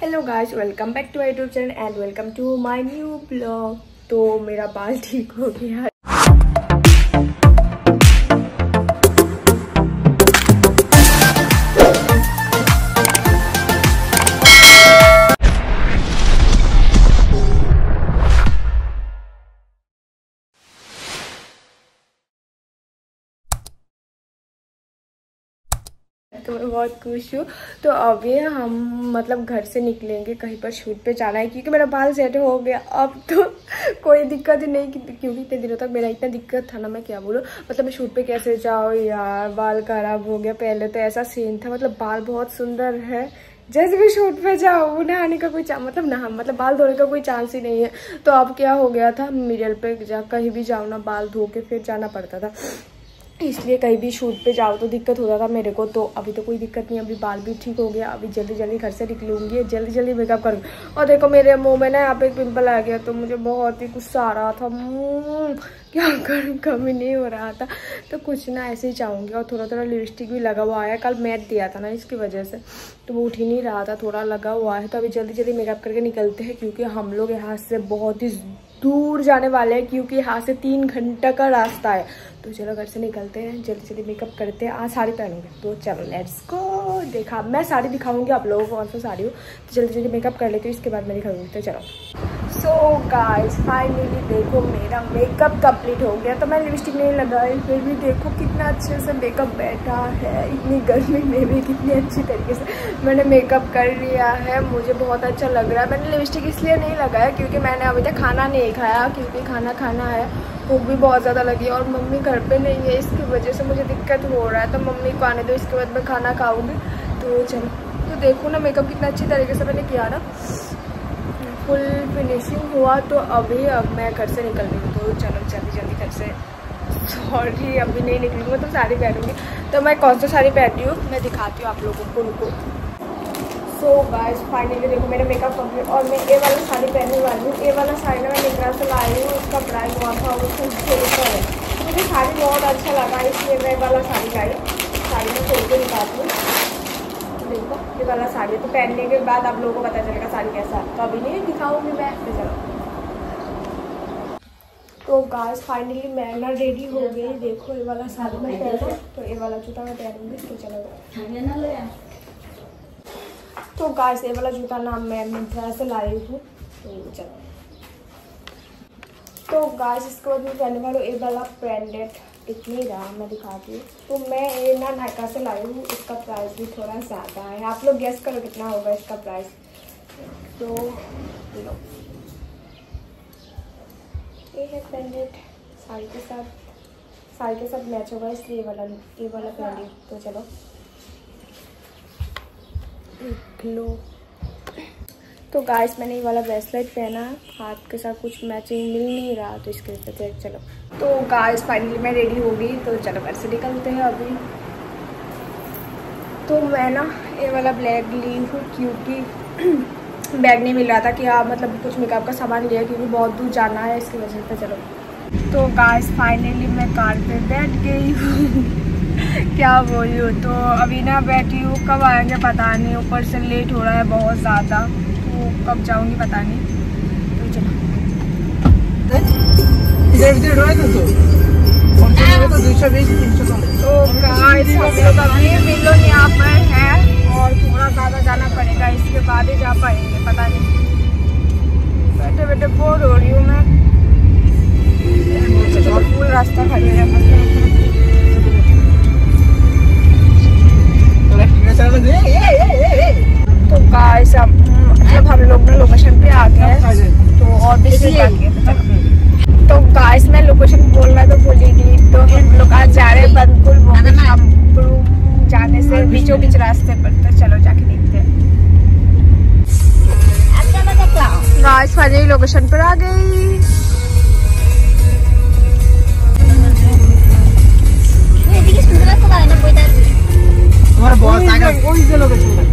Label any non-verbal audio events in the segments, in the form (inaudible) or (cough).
Hello guys welcome back to YouTube channel and welcome to my new blog तो मेरा बाल ठीक हो गया तो मैं बहुत खुश हूँ। तो अभी हम मतलब घर से निकलेंगे, कहीं पर शूट पे जाना है, क्योंकि मेरा बाल सेट हो गया। अब तो (laughs) कोई दिक्कत ही नहीं क्योंकि इतने दिनों तक मेरा इतना दिक्कत था ना, मैं क्या बोलूँ? मतलब मैं शूट पे कैसे जाऊँ? यार, बाल खराब हो गया। पहले तो ऐसा सीन था मतलब बाल बहुत सुंदर है। जैसे भी शूट पे जाओ नहाने का कोई मतलब नहा मतलब बाल धोने का कोई चांस ही नहीं है। तो अब क्या हो गया था? मिडल पे जा, कहीं भी जाओ ना, बाल धो के फिर जाना पड़ता था। इसलिए कहीं भी शूट पे जाओ तो दिक्कत होता था मेरे को तो अभी तो कोई दिक्कत नहीं, अभी बाल भी ठीक हो गया, अभी जल्दी जल्दी घर से निकलूँगी, जल्दी जल्दी मेकअप करूँ। और देखो मेरे मुँह में ना यहाँ पे एक पिंपल आ गया तो मुझे बहुत ही गुस्सा आ रहा था क्या करूँ कभी नहीं हो रहा था। तो कुछ ना ऐसे ही चाहूँगी, और थोड़ा थोड़ा लिपस्टिक भी लगा हुआ है, कल मैट दिया था ना इसकी वजह से तो वो उठ ही नहीं रहा था, थोड़ा लगा हुआ है तो अभी जल्दी जल्दी मेकअप करके निकलते हैं, क्योंकि हम लोग यहाँ से बहुत ही दूर जाने वाले हैं, क्योंकि यहाँ से तीन घंटा का रास्ता है। तो चलो घर से निकलते हैं, जल्दी जल्दी मेकअप करते हैं। आज साड़ी पहनूँगे। तो चलो लेट्स को देखा, मैं साड़ी दिखाऊँगी आप लोगों को कौन सा साड़ी हो। तो जल्दी जल्दी मेकअप कर लेती हूँ, इसके बाद मैं दिखाऊँगी। तो चलो। सो गाइस फाइनली देखो मेरा मेकअप कंप्लीट हो गया। तो मैं लिपस्टिक नहीं लगाई, फिर भी देखो कितना अच्छे से मेकअप बैठा है। इतनी गर्मी में भी कितनी अच्छी तरीके से मैंने मेकअप कर लिया है। मुझे बहुत अच्छा लग रहा है। मैंने लिपस्टिक इसलिए नहीं लगाया, क्योंकि मैंने अभी तक खाना नहीं खाया, क्योंकि खाना खाना है। भूख भी बहुत ज़्यादा लगी और मम्मी घर पे नहीं है, इसकी वजह से मुझे दिक्कत हो रहा है। तो मम्मी को आने दो, इसके बाद मैं खाना खाऊँगी। तो चलो तो देखो ना मेकअप कितना अच्छी तरीके से मैंने किया ना। फुल फिनिशिंग हुआ तो अभी अब मैं घर से निकल रही हूँ तो चलो, जल्दी जल्दी घर से। सॉरी अभी नहीं निकलूँगी, मैं तो साड़ी पहनूँगी। तो मैं कौन सा साड़ी पहनती हूँ? मैं दिखाती हूँ आप लोगों को उनको सो गाइस फाइनली देखो मेरा मेकअप कंप्लीट और मैं ए वाला साड़ी पहनने वाली हूँ। ए वाला साड़ी ना मैं निकला से लाई हूँ, उसका प्राइस हुआ था उसको ऊपर है। मुझे साड़ी बहुत अच्छा लगा, इसलिए मैं वाला साड़ी लाई। साड़ी में खोल के दिखाती हूँ। देखो, ये वाला साड़ी। तो पहनने के बाद आप लोगों को पता चलेगा साड़ी कैसा तो अभी नहीं दिखाऊँगी मैं, फिर चलो। तो गाइस फाइनली मैं ना रेडी हो गई। देखो, ये वाला साड़ी मैं पहनूँ। तो ये वाला जूता मैं पहनूँगी तो चलो। तो गाइस ये वाला जूता ना मैं मिंत्रा से लाई हूँ तो चलो। तो गाइस इसके बाद मैं पहनने वाला ये वाला ब्रांडेड नहीं रहा मैं दिखाती हूँ। तो मैं ये ना नायका से लाई हूँ, इसका प्राइस भी थोड़ा ज़्यादा है। आप लोग गेस करो कितना होगा इसका प्राइस तो लो। ये है ब्रांडेड साड़ी के साथ साड़ी के साथ मैच होगा इसलिए ये वाला ये वाला पहन तो चलो। लो। तो गाइस मैंने ये वाला ब्रेसलेट पहना, हाथ के साथ कुछ मैचिंग मिल नहीं रहा तो इसके वजह चलो। तो गाइस फाइनली मैं रेडी हो गई तो चलो घर से निकलते हैं अभी। तो मैं ना ये वाला ब्लैक ली हूँ क्योंकि बैग नहीं मिल रहा था कि आप मतलब कुछ मेकअप का सामान लिया क्योंकि बहुत दूर जाना है, इसकी वजह से चलो। तो गाइस फाइनली मैं कार पे बैठ गई हूँ। (laughs) क्या बोलूँ? तो अभी ना बैठी हूँ कब आएँगे पता नहीं। ऊपर से लेट हो रहा है बहुत ज़्यादा। तो कब जाऊँगी पता नहीं। तो चलो। तो? यहाँ पर है और थोड़ा ज़्यादा जाना पड़ेगा। इसके बाद ही जा पाएँगे पता नहीं। लोकेशन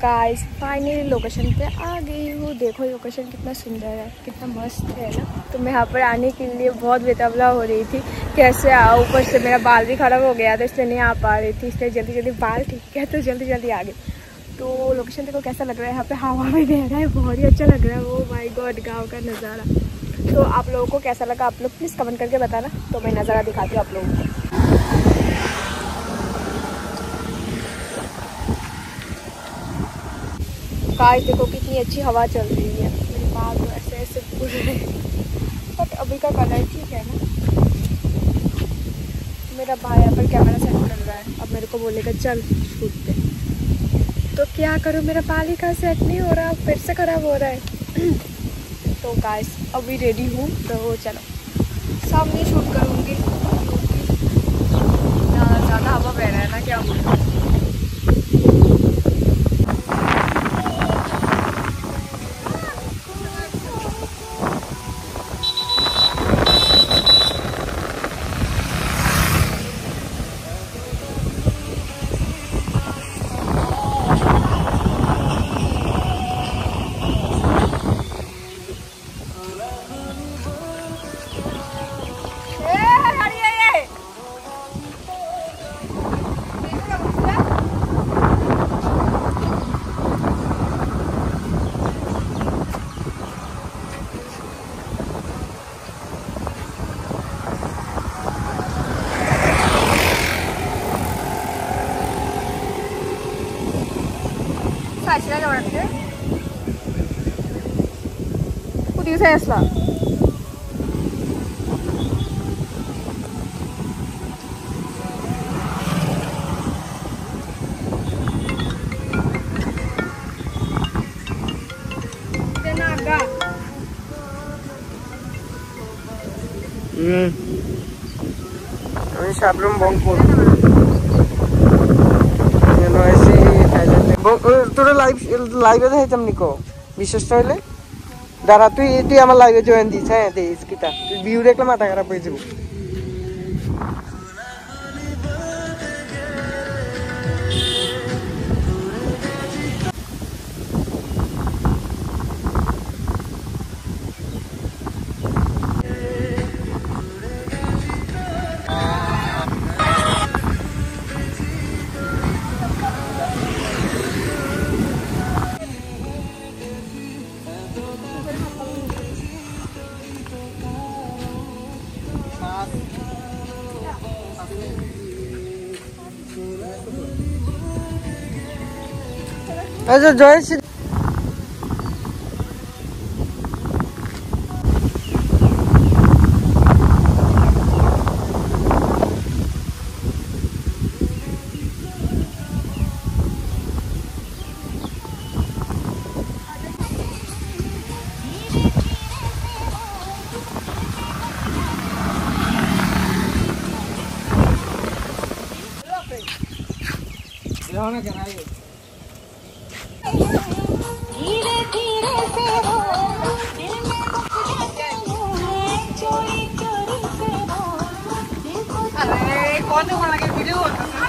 गाइस फाइनली लोकेशन पे आ गई हूँ। देखो लोकेशन कितना सुंदर है, कितना मस्त है ना। तो मैं यहाँ पर आने के लिए बहुत बेतबला हो रही थी। कैसे आओ? ऊपर से मेरा बाल भी ख़राब हो गया था, इसलिए नहीं आ पा रही थी। इसलिए जल्दी जल्दी बाल ठीक किया तो जल्दी जल्दी आ गई। तो लोकेशन देखो कैसा लग रहा है यहाँ पे? हवा भी दे रहा है, बहुत ही अच्छा लग रहा है। वो माई गॉड गाँव का नज़ारा। तो आप लोगों को कैसा लगा? आप लोग प्लीज़ कमेंट करके बताना। तो मैं नज़ारा दिखाती हूँ आप लोगों को। काश देखो कितनी अच्छी हवा चल रही है। मेरे बाल तो ऐसे ऐसे पूरे रहे बट अभी का कलर ठीक है ना? मेरा भाई यहाँ पर कैमरा सेट कर रहा है। अब मेरे को बोलेगा, चल शूट पे तो क्या करूँ? मेरा बाल ही का सेट नहीं हो रहा? फिर से ख़राब हो रहा है। (clears throat) तो गाइस अभी रेडी हूँ तो चलो। सामने शूट करूँगी। ज़्यादा हवा बह रहा है ना, क्या చేస్తా আমি সাবরুম বঙ্কপুর তোরা লাইভ লাইভে দেখাইতাম নিকো বিশ্বাসটা হইলে? দাঁড়া, তুই তুই আমার লাইভে জয়েন দিস হ্যাঁ দে, স্কিটা। তুই ভিউ দেখলে মাথা খারাপ হয়ে যাব। আচ্ছা জয় শ্রী धीरे धीरे से वो दिल में बस जाते हैं चोरी चोरी से दिल को तो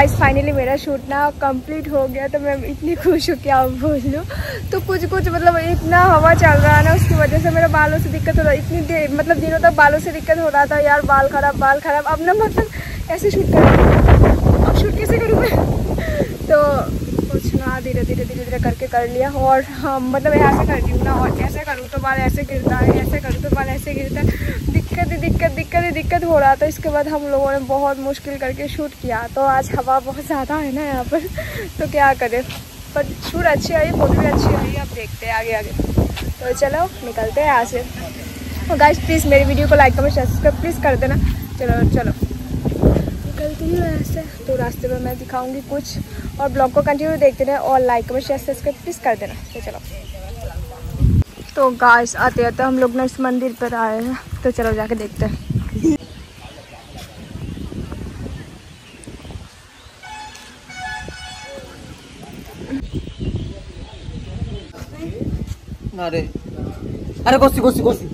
गाइस फाइनली मेरा शूट ना कंप्लीट हो गया तो मैं इतनी खुश हूँ क्या बोल। लूँ तो कुछ कुछ मतलब इतना हवा चल रहा है ना, उसकी वजह से मेरे बालों से दिक्कत हो रहा है। इतनी देर मतलब दिनों तक बालों से दिक्कत हो रहा था, यार, बाल खराब बाल खराब। अब ना मतलब ऐसे शूट कर अब शूट कैसे करूँ मैं? (laughs) तो कुछ ना, धीरे धीरे धीरे धीरे करके कर लिया। और हम मतलब यहाँ से करती हूँ ना, और कैसे करूँ तो बाल ऐसे गिरता है, ऐसे करूँ तो बाल ऐसे गिरता है। दिक्कत ही दिक्कत दिक्कत ही दिक्कत हो रहा था। इसके बाद हम लोगों ने बहुत मुश्किल करके शूट किया। तो आज हवा बहुत ज़्यादा है ना यहाँ पर। तो क्या करें? पर शूट अच्छी आई, फ़ोटो भी अच्छी आई। अब देखते हैं आगे आगे। तो चलो, निकलते हैं यहाँ से। और गाइस प्लीज़ मेरी वीडियो को लाइक कमेंट सब्सक्राइब प्लीज़ कर देना। चलो चलो। निकलती हूँ ऐसे तो रास्ते में मैं दिखाऊँगी कुछ। और ब्लॉग को कंटिन्यू देखते रहें और like, comment share subscribe please कर देना। तो चलो। तो गाइस आते आते हम लोग ना इस मंदिर पर आए हैं। तो चलो जाके देखते हैं। अरे अरे कोसी कोसी कोसी